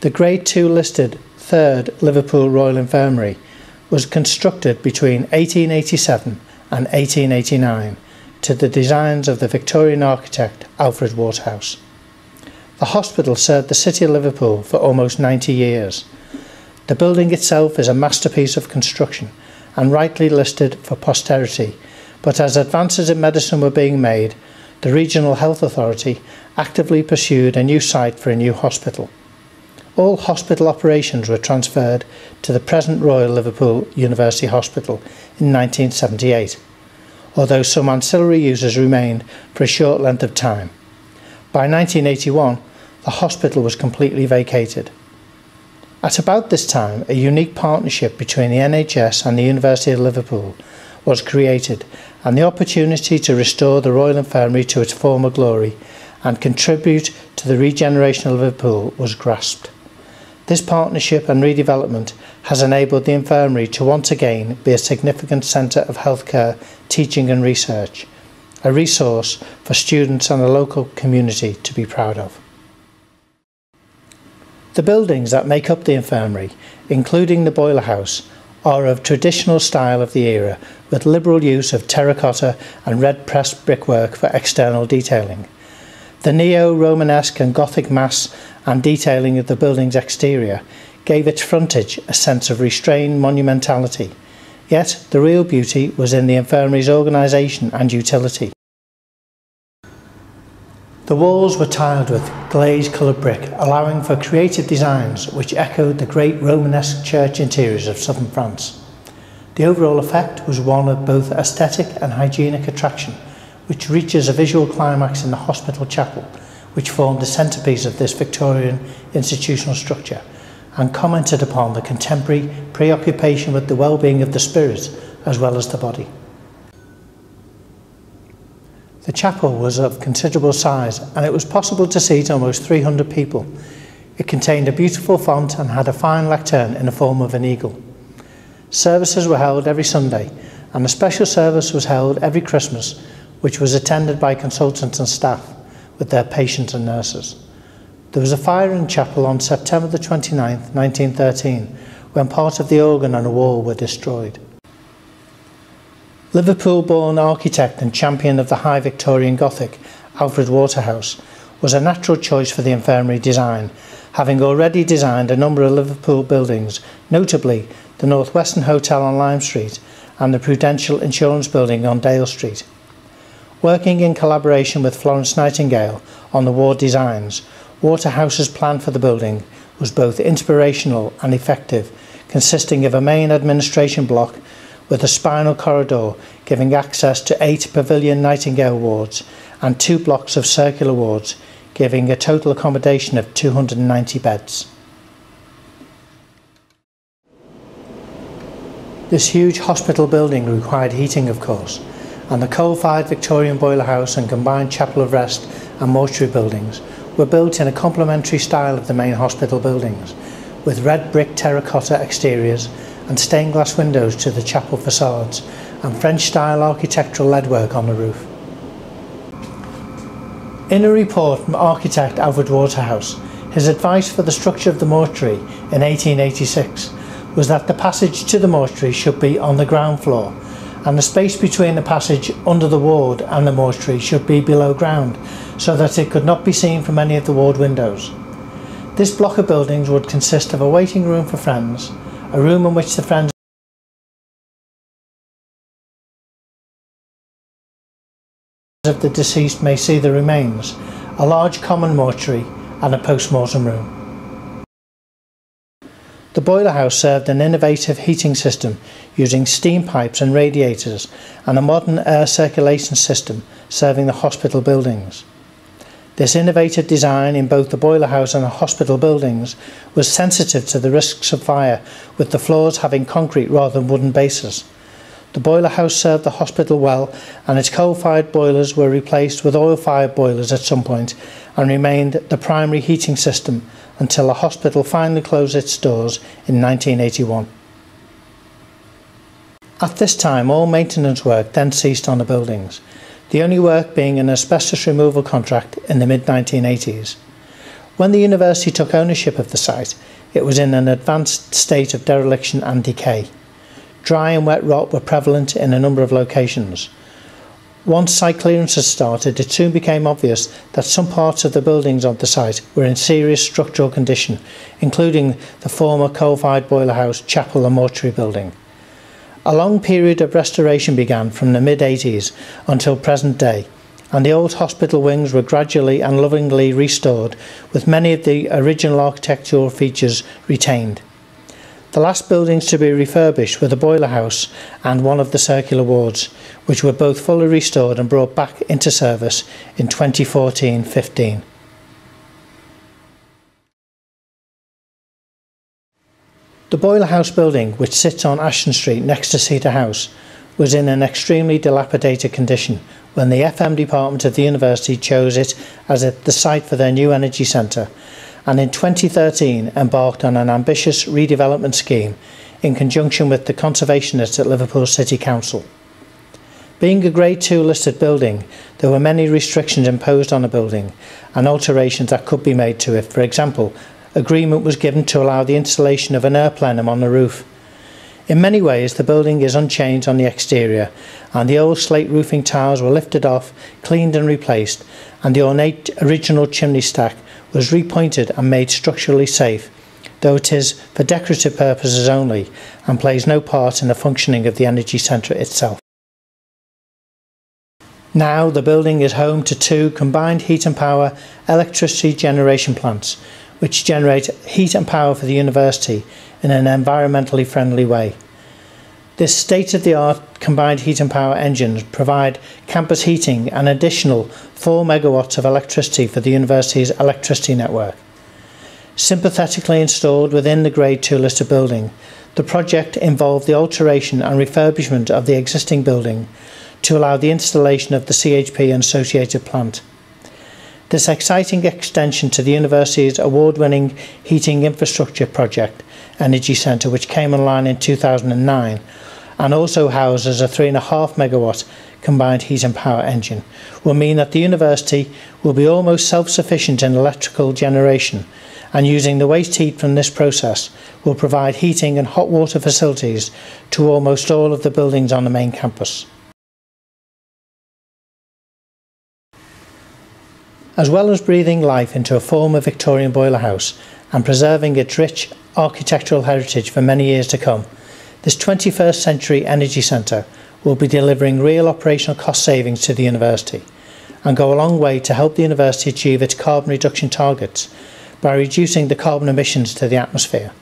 The Grade 2 listed 3rd Liverpool Royal Infirmary was constructed between 1887 and 1889 to the designs of the Victorian architect Alfred Waterhouse. The hospital served the city of Liverpool for almost 90 years. The building itself is a masterpiece of construction and rightly listed for posterity, but as advances in medicine were being made, the Regional Health Authority actively pursued a new site for a new hospital. All hospital operations were transferred to the present Royal Liverpool University Hospital in 1978, although some ancillary users remained for a short length of time. By 1981, the hospital was completely vacated. At about this time, a unique partnership between the NHS and the University of Liverpool was created, and the opportunity to restore the Royal Infirmary to its former glory and contribute to the regeneration of Liverpool was grasped. This partnership and redevelopment has enabled the infirmary to once again be a significant centre of healthcare, teaching and research, a resource for students and the local community to be proud of. The buildings that make up the infirmary, including the boiler house, are of traditional style of the era with liberal use of terracotta and red pressed brickwork for external detailing. The neo-Romanesque and Gothic mass and detailing of the building's exterior gave its frontage a sense of restrained monumentality, yet the real beauty was in the infirmary's organisation and utility. The walls were tiled with glazed coloured brick, allowing for creative designs which echoed the great Romanesque church interiors of southern France. The overall effect was one of both aesthetic and hygienic attraction, which reaches a visual climax in the hospital chapel, which formed the centrepiece of this Victorian institutional structure, and commented upon the contemporary preoccupation with the well-being of the spirit as well as the body. The chapel was of considerable size and it was possible to seat almost 300 people. It contained a beautiful font and had a fine lectern in the form of an eagle. Services were held every Sunday and a special service was held every Christmas which was attended by consultants and staff with their patients and nurses. There was a fire in chapel on September the 29th, 1913 when part of the organ and a wall were destroyed. Liverpool-born architect and champion of the High Victorian Gothic, Alfred Waterhouse, was a natural choice for the infirmary design, having already designed a number of Liverpool buildings, notably the Northwestern Hotel on Lime Street and the Prudential Insurance Building on Dale Street. Working in collaboration with Florence Nightingale on the ward designs, Waterhouse's plan for the building was both inspirational and effective, consisting of a main administration block with a spinal corridor giving access to eight pavilion Nightingale wards and two blocks of circular wards, giving a total accommodation of 290 beds. This huge hospital building required heating, of course, and the coal-fired Victorian boiler house and combined chapel of rest and mortuary buildings were built in a complementary style of the main hospital buildings, with red brick terracotta exteriors and stained glass windows to the chapel facades and French-style architectural leadwork on the roof. In a report from architect Alfred Waterhouse, his advice for the structure of the mortuary in 1886 was that the passage to the mortuary should be on the ground floor and the space between the passage under the ward and the mortuary should be below ground so that it could not be seen from any of the ward windows. This block of buildings would consist of a waiting room for friends, a room in which the friends of the deceased may see the remains, a large common mortuary and a post-mortem room. The boiler house served an innovative heating system using steam pipes and radiators and a modern air circulation system serving the hospital buildings. This innovative design in both the boiler house and the hospital buildings was sensitive to the risks of fire, with the floors having concrete rather than wooden bases. The boiler house served the hospital well and its coal-fired boilers were replaced with oil-fired boilers at some point and remained the primary heating system until the hospital finally closed its doors in 1981. At this time all maintenance work then ceased on the buildings the only work being an asbestos removal contract in the mid-1980s. When the university took ownership of the site, it was in an advanced state of dereliction and decay. Dry and wet rot were prevalent in a number of locations. Once site clearance had started, it soon became obvious that some parts of the buildings on the site were in serious structural condition, including the former coal-fired boiler house, chapel and mortuary building. A long period of restoration began from the mid-80s until present day, and the old hospital wings were gradually and lovingly restored, with many of the original architectural features retained. The last buildings to be refurbished were the boiler house and one of the circular wards, which were both fully restored and brought back into service in 2014-15. The boiler house building, which sits on Ashton Street next to Cedar House, was in an extremely dilapidated condition when the FM department of the university chose it as the site for their new energy centre and in 2013 embarked on an ambitious redevelopment scheme in conjunction with the conservationists at Liverpool City Council. Being a Grade 2 listed building, there were many restrictions imposed on the building and alterations that could be made to it. For example, agreement was given to allow the installation of an air plenum on the roof. In many ways, the building is unchanged on the exterior, and the old slate roofing tiles were lifted off, cleaned and replaced, and the ornate original chimney stack was repointed and made structurally safe, though it is for decorative purposes only and plays no part in the functioning of the energy centre itself. Now the building is home to two combined heat and power electricity generation plants which generate heat and power for the university in an environmentally friendly way. This state-of-the-art combined heat and power engines provide campus heating and additional 4 megawatts of electricity for the university's electricity network. Sympathetically installed within the Grade 2 listed building, the project involved the alteration and refurbishment of the existing building to allow the installation of the CHP and associated plant. This exciting extension to the university's award-winning heating infrastructure project, Energy Centre, which came online in 2009, and also houses a 3.5 megawatt combined heat and power engine, will mean that the university will be almost self-sufficient in electrical generation and using the waste heat from this process will provide heating and hot water facilities to almost all of the buildings on the main campus. as well as breathing life into a former Victorian boiler house and preserving its rich architectural heritage for many years to come. This 21st century energy centre will be delivering real operational cost savings to the university and go a long way to help the university achieve its carbon reduction targets by reducing the carbon emissions to the atmosphere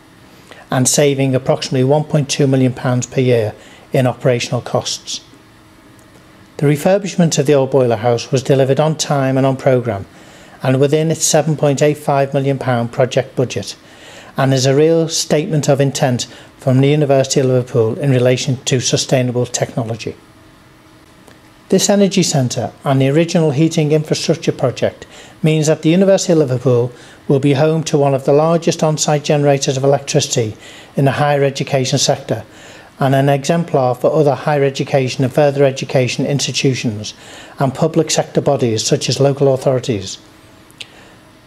and saving approximately £1.2 million per year in operational costs. The refurbishment of the old boiler house was delivered on time and on programme and within its £7.85 million project budget and is a real statement of intent from the University of Liverpool in relation to sustainable technology. This energy centre and the original heating infrastructure project means that the University of Liverpool will be home to one of the largest on-site generators of electricity in the higher education sector and an exemplar for other higher education and further education institutions and public sector bodies such as local authorities.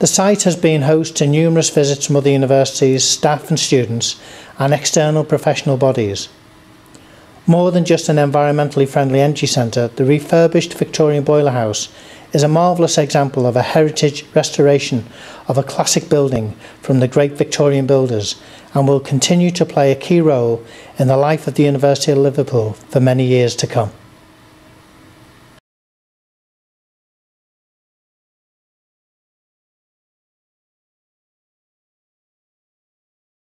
The site has been host to numerous visits from other universities, staff and students and external professional bodies. More than just an environmentally friendly energy centre, the refurbished Victorian boiler house is a marvellous example of a heritage restoration of a classic building from the great Victorian builders and will continue to play a key role in the life of the University of Liverpool for many years to come.